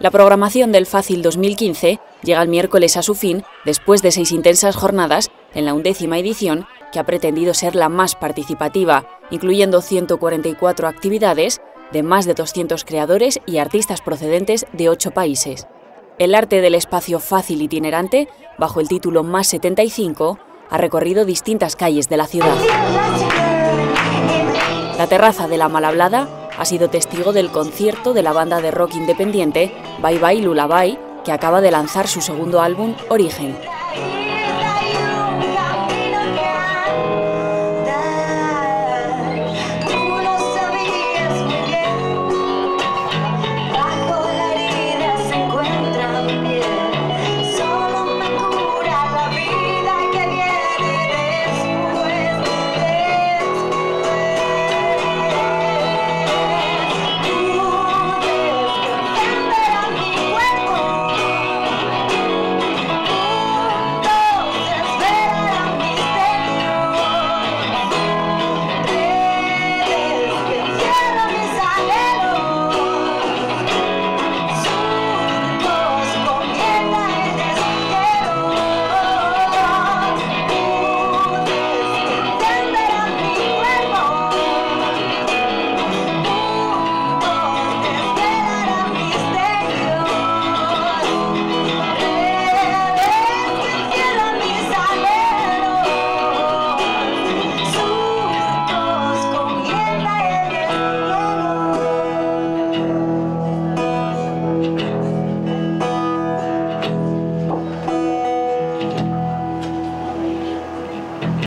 La programación del Fácil 2015 llega el miércoles a su fin después de seis intensas jornadas en la undécima edición que ha pretendido ser la más participativa, incluyendo 144 actividades de más de 200 creadores y artistas procedentes de ocho países. El arte del espacio fácil itinerante, bajo el título Más 75, ha recorrido distintas calles de la ciudad. La terraza de la Malhablada ha sido testigo del concierto de la banda de rock independiente Bye Bye Lullaby, que acaba de lanzar su segundo álbum, Origen.